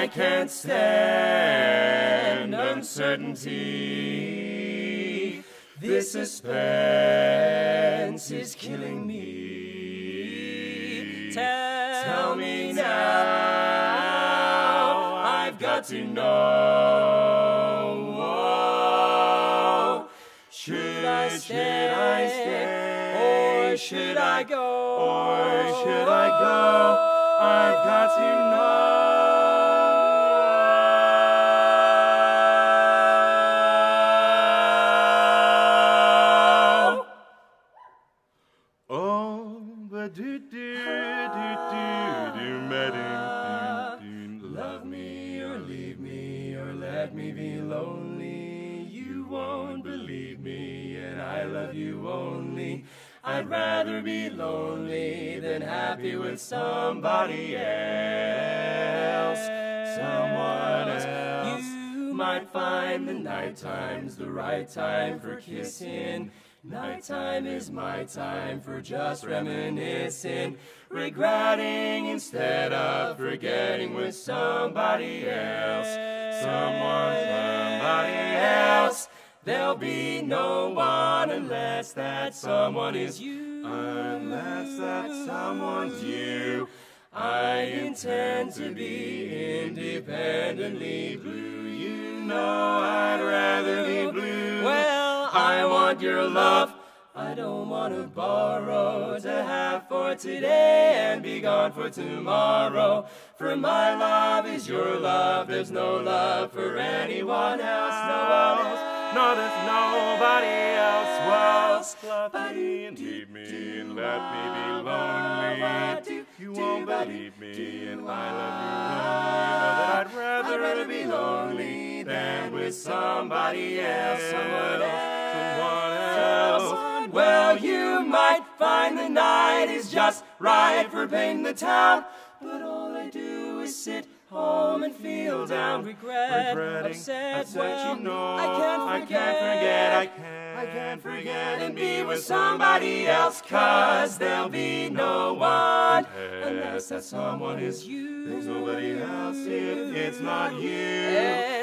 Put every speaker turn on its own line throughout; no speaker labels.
I can't stand uncertainty. This suspense is killing me.
Tell,
Tell me now, I've got to know. Should I stay, I stay,
or should I go?
or should I go? I've got to know. Let me be lonely. You won't believe me, and I love you only. I'd rather be lonely than happy with somebody else. Someone else. You might find the night time's the right time for kissing. Nighttime is my time for just reminiscing, regretting instead of forgetting with somebody else. Someone, somebody else. There'll be no one unless that someone is you. Unless that someone's you. I intend to be independently blue. You know I'd rather be blue.
Well,
I want your love. I don't want to borrow to have for today and be gone for tomorrow. For my love is your love. There's no love for anyone else. No one else. No, there's nobody else. Well, love me and leave me and let me be lonely. You won't believe me and I love you. That I'd rather be lonely than with somebody else. Someone else. Well, you might find the night is just right for painting the town. But all I do is sit home and feel down.
regret,
Regretting,
upset.
upset,
well,
you know,
I can't
I
forget.
can't forget, I can't, I can't forget and be with somebody else, cause there'll be no one unless that someone is you. There's nobody else if it's not you.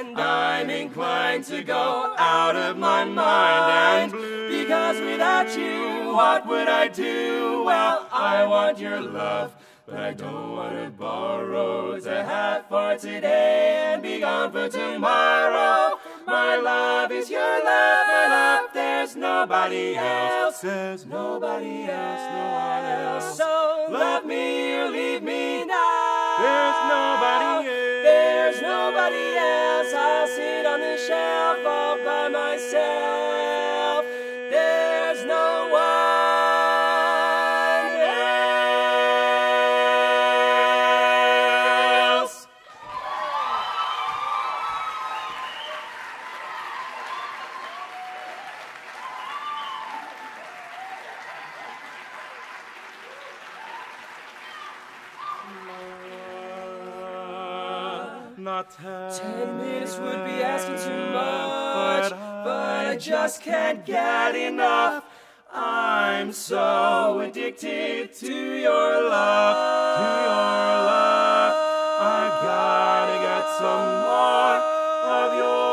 I'm inclined to go out of my mind and. Because without you, what would I do? Well, I want your love. But I don't want to borrow to have for today and be gone for tomorrow. My love is your love, my love. There's nobody else. There's nobody else, no one else.
So
Love me or leave me
now.
There's nobody else.
There's nobody else.
Not ten,
Ten minutes would be asking too much, but I just can't get enough.
I'm so addicted to your love, to your love. I've gotta get some more of your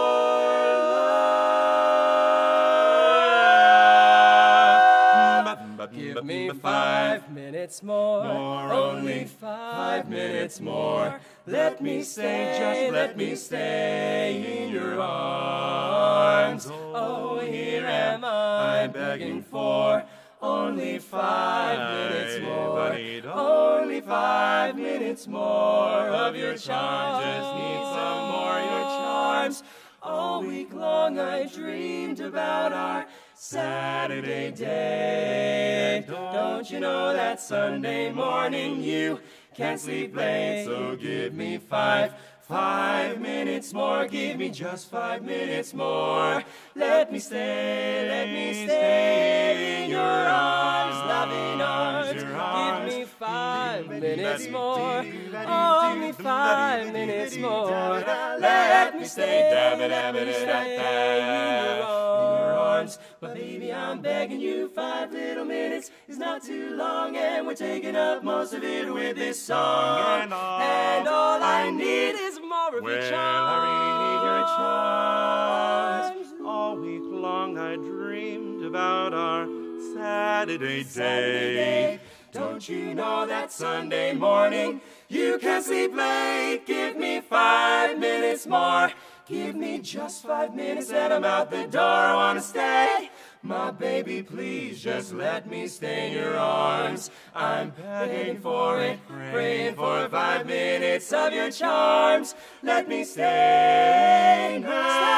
love.
Give me five minutes more,
More,
only five minutes more. Let me stay, just let me stay in your arms. Oh, here am I begging for only five minutes more. Only five minutes more of your charms.
Just need some more of your
charms. All week long I dreamed about our Saturday day. Don't you know that Sunday morning you can't sleep late? So give me five, five minutes more. Give me just five minutes more. Let me stay, let me stay in your arms, loving arms. Give me five minutes more. Only five minutes more. Let me stay, let me stay in your arms. But baby, I'm begging you, five little minutes is not too long, and we're taking up most of it with this song.
And all-
And all I need is more.
of your charms.
I really need your charms. All week long I dreamed about our Saturday day.
Don't you know that Sunday morning you can sleep late? Give me five minutes more. Give me just five minutes and I'm out the door. I wanna stay. My baby, please just let me stay in your arms. I'm begging for it, praying for five minutes of your charms. Let me stay now.